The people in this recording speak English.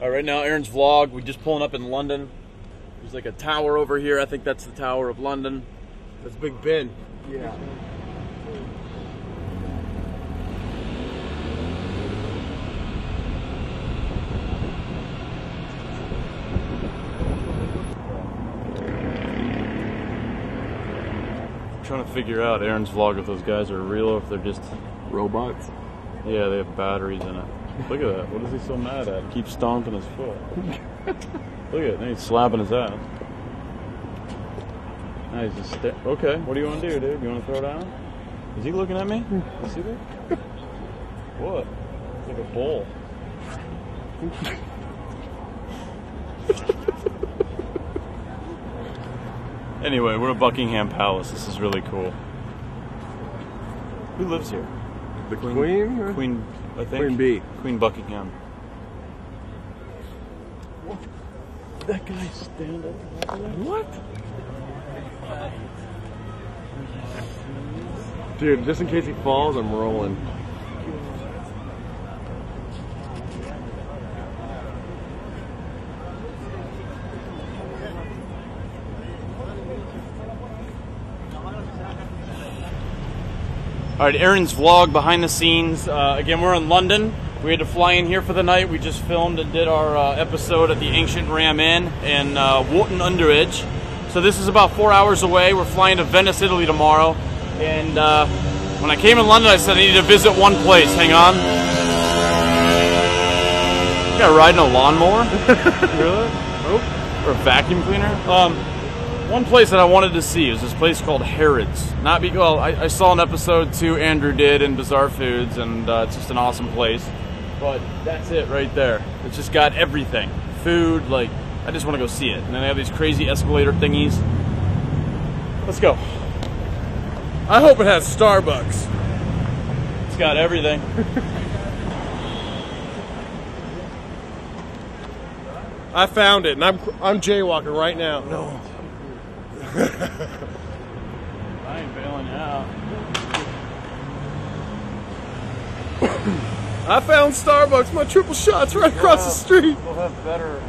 All right, right now Aaron's vlog. We're just pulling up in London. There's like a tower over here. I think that's the Tower of London. That's Big Ben. Yeah. Trying to figure out Aaron's vlog if those guys are real or if they're just Robots. yeah they have batteries in it. Look at that. What is he so mad at? He keeps stomping his foot. Look at it. Now he's slapping his ass. Now he's just sta- okay. What do you want to do, dude? You want to throw it down? Is he looking at me? You see that? What? It's like a bull. anyway, we're at Buckingham Palace. This is really cool. Who lives here? The Queen. or- Queen, I think. Queen Bee. Queen Buckingham. What? That guy stand up. What? Dude, just in case he falls, I'm rolling. All right, Aaron's vlog behind the scenes. Uh, again, we're in London. We had to fly in here for the night. We just filmed and did our uh, episode at the Ancient Ram Inn in uh, Wotton-under-Edge. So this is about four hours away. We're flying to Venice, Italy tomorrow. And uh, when I came in London, I said I needed to visit one place. Hang on. You got riding a lawnmower? really? Oh, or a vacuum cleaner. Um, one place that I wanted to see is this place called Harrods. Not because well. I, I saw an episode too. Andrew did in Bizarre Foods, and uh, it's just an awesome place. But that's it right there. It's just got everything. Food, like I just want to go see it. And then they have these crazy escalator thingies. Let's go. I hope it has Starbucks. It's got everything. I found it, and I'm I'm jaywalking right now. No. I ain't bailing out. I found Starbucks. My triple shots right across the street. We'll have better